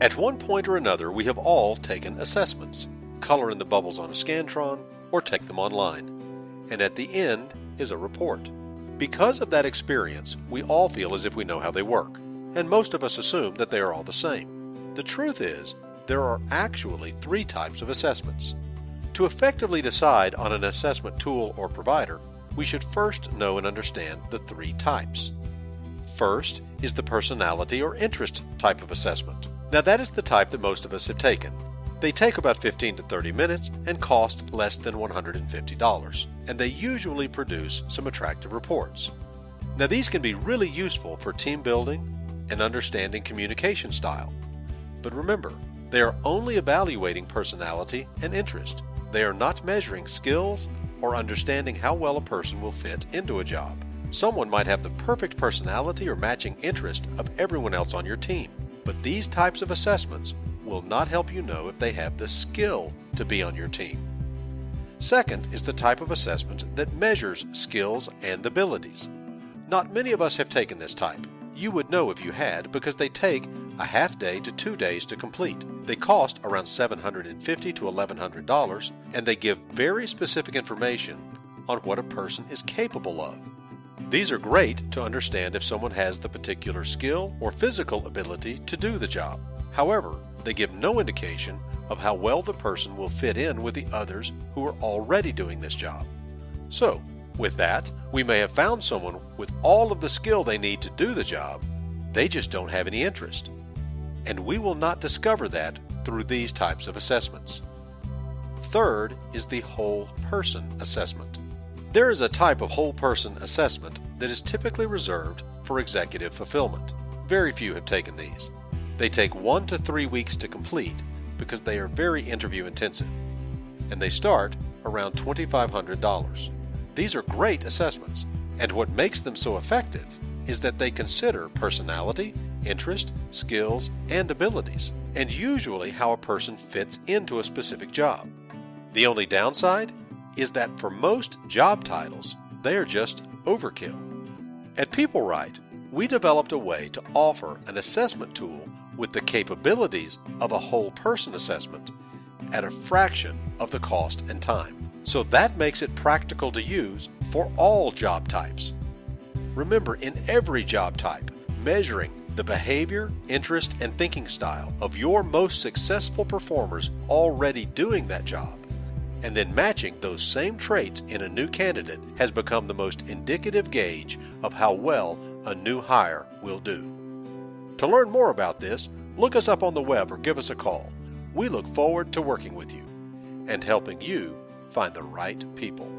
At one point or another, we have all taken assessments, color in the bubbles on a Scantron, or take them online. And at the end is a report. Because of that experience, we all feel as if we know how they work, and most of us assume that they are all the same. The truth is, there are actually three types of assessments. To effectively decide on an assessment tool or provider, we should first know and understand the three types. First is the personality or interest type of assessment. Now, that is the type that most of us have taken. They take about 15 to 30 minutes and cost less than $150, and they usually produce some attractive reports. Now, these can be really useful for team building and understanding communication style. But remember, they are only evaluating personality and interest. They are not measuring skills or understanding how well a person will fit into a job. Someone might have the perfect personality or matching interest of everyone else on your team, but these types of assessments will not help you know if they have the skill to be on your team. Second is the type of assessment that measures skills and abilities. Not many of us have taken this type. You would know if you had because they take a half day to two days to complete. They cost around 750 to $1,100 and they give very specific information on what a person is capable of. These are great to understand if someone has the particular skill or physical ability to do the job. However, they give no indication of how well the person will fit in with the others who are already doing this job. So, with that, we may have found someone with all of the skill they need to do the job, they just don't have any interest. And we will not discover that through these types of assessments. Third is the whole person assessment. There is a type of whole person assessment that is typically reserved for executive fulfillment. Very few have taken these. They take one to three weeks to complete because they are very interview intensive, and they start around $2,500. These are great assessments, and what makes them so effective is that they consider personality, interest, skills, and abilities, and usually how a person fits into a specific job. The only downside is that for most job titles, they are just overkill. At PeopleRight, we developed a way to offer an assessment tool with the capabilities of a whole person assessment at a fraction of the cost and time. So that makes it practical to use for all job types. Remember, in every job type, measuring the behavior, interest, and thinking style of your most successful performers already doing that job, and then matching those same traits in a new candidate has become the most indicative gauge of how well a new hire will do. To learn more about this, look us up on the web or give us a call. We look forward to working with you and helping you find the right people.